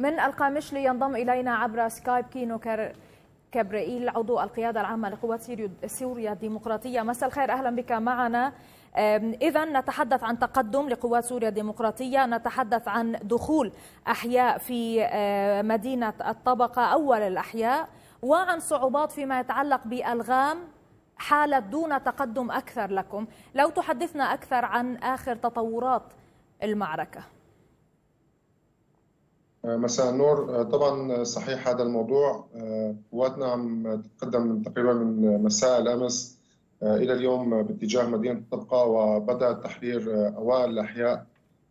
من القامشلي ينضم إلينا عبر سكايب كينو كر... كبرائيل عضو القيادة العامة لقوات سوريا الديمقراطية. مساء الخير أهلا بك معنا. إذا نتحدث عن تقدم لقوات سوريا الديمقراطية. نتحدث عن دخول أحياء في مدينة الطبقة أول الأحياء وعن صعوبات فيما يتعلق بألغام حالة دون تقدم أكثر لكم. لو تحدثنا أكثر عن آخر تطورات المعركة. مساء النور. طبعا صحيح هذا الموضوع. قواتنا عم تتقدم من تقريبا من مساء الأمس إلى اليوم باتجاه مدينة الطبقة وبدأ تحرير أوائل الأحياء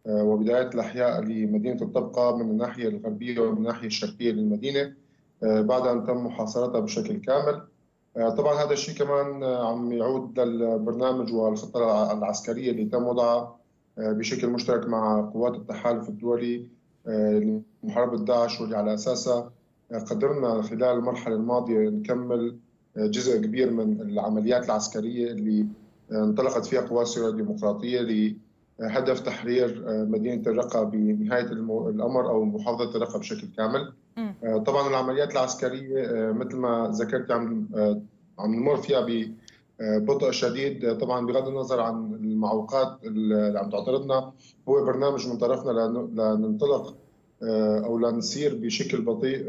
وبداية الأحياء لمدينة الطبقة من الناحية الغربية ومن الناحية الشرقية للمدينة بعد أن تم محاصرتها بشكل كامل. طبعا هذا الشيء كمان عم يعود للبرنامج والخطة العسكرية اللي تم وضعها بشكل مشترك مع قوات التحالف الدولي لمحاربة داعش واللي على أساسها قدرنا خلال المرحلة الماضية نكمل جزء كبير من العمليات العسكرية اللي انطلقت فيها قوات سوريا الديمقراطية لهدف تحرير مدينة الرقة بنهاية الأمر أو محافظة الرقة بشكل كامل. طبعا العمليات العسكرية مثل ما ذكرت عم عم نمر فيها ببطء شديد طبعا بغض النظر عن المعوقات اللي عم تعترضنا هو برنامج من طرفنا لننطلق أو لنسير بشكل بطيء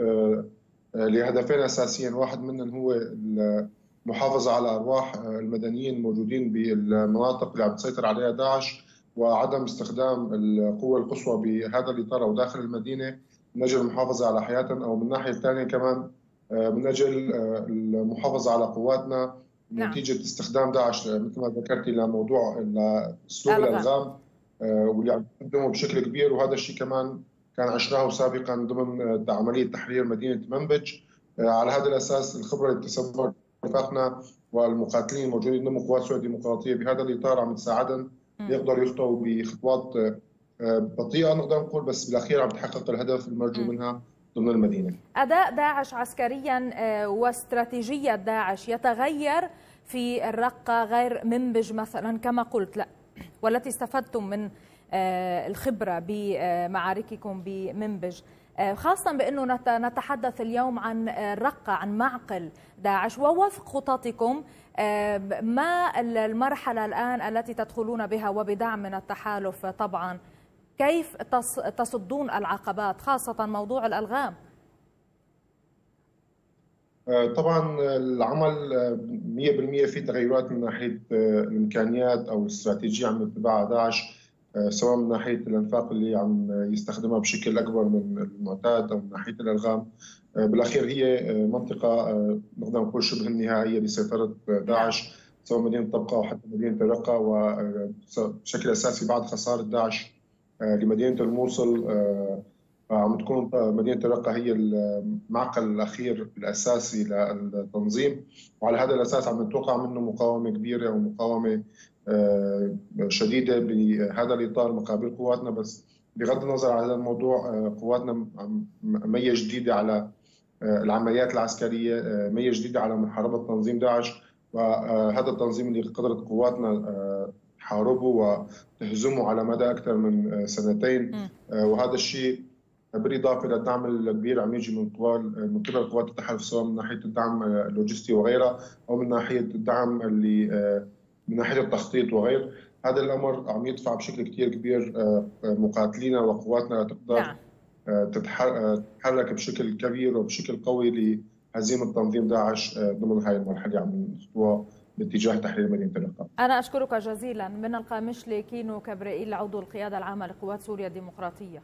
لهدفين أساسيين. واحد منهم هو المحافظة على أرواح المدنيين الموجودين بالمناطق اللي عم تسيطر عليها داعش وعدم استخدام القوة القصوى بهذا الإطار أو داخل المدينة من أجل المحافظة على حياتهم أو من الناحية الثانية كمان من أجل المحافظة على قواتنا. نعم. نتيجة استخدام داعش مثل ما ذكرتي لموضوع أسلوب الألغام واللي عم يقدمه بشكل كبير وهذا الشيء كمان كان عشناه سابقا ضمن عملية تحرير مدينة منبج على هذا الأساس الخبرة اللي اكتسبها رفاقنا والمقاتلين الموجودين ضمن قوات سوريا الديمقراطية بهذا الإطار عم تساعدهم يقدروا يخطوا بخطوات بطيئة نقدر نقول بس بالأخير عم تحقق الهدف المرجو منها ضمن المدينة. أداء داعش عسكريا واستراتيجية داعش يتغير في الرقة غير منبج مثلا كما قلت لا. والتي استفدتم من الخبرة بمعارككم بمنبج. خاصة بأنه نتحدث اليوم عن الرقة عن معقل داعش. ووفق خططكم ما المرحلة الآن التي تدخلون بها وبدعم من التحالف طبعا؟ كيف تصدون العقبات خاصة موضوع الألغام؟ طبعا العمل 100% في تغيرات من ناحية الإمكانيات أو الاستراتيجية عم يتبعها داعش سواء من ناحية الأنفاق اللي عم يستخدمها بشكل أكبر من المعتاد أو من ناحية الألغام بالأخير هي منطقة نقدر نقول شبه النهائية لسيطرة داعش سواء مدينة طبقة أو حتى مدينة الرقة وبشكل أساسي بعد خسارة داعش لمدينة الموصل عم تكون مدينة الرقه هي المعقل الأخير الأساسي للتنظيم وعلى هذا الأساس عم نتوقع منه مقاومة كبيرة ومقاومه شديدة بهذا الإطار مقابل قواتنا. بس بغض النظر عن هذا الموضوع قواتنا مية جديدة على العمليات العسكرية مية جديدة على محاربة تنظيم داعش. وهذا التنظيم اللي قدرت قواتنا تحاربه وتهزمه على مدى أكثر من سنتين. وهذا الشيء بالإضافة للدعم الكبير عم يجي من قوال من قبل قوات التحالف سواء من ناحية الدعم اللوجستي وغيرها أو من ناحية الدعم اللي من ناحية التخطيط وغير هذا الأمر عم يدفع بشكل كثير كبير مقاتلينا وقواتنا لتقدر نعم. تتحرك بشكل كبير وبشكل قوي لهزيمة تنظيم داعش ضمن هاي المرحلة عم نخطوها باتجاه تحرير مدينة الرقه. أنا أشكرك جزيلا من القامشلي كينو كبرائيل عضو القيادة العامة لقوات سوريا الديمقراطية.